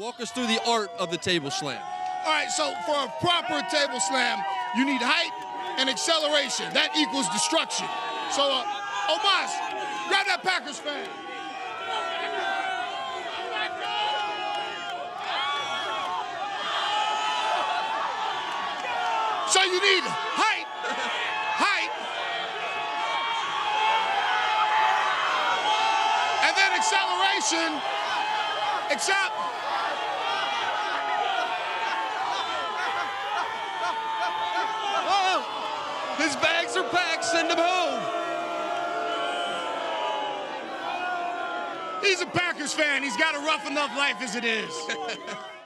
Walk us through the art of the table slam. All right, so for a proper table slam, you need height and acceleration. That equals destruction. So, uh, Omos, grab that Packers fan. So you need height, height, and then acceleration, except his bags are packed. Send him home. he's a Packers fan. He's got a rough enough life as it is.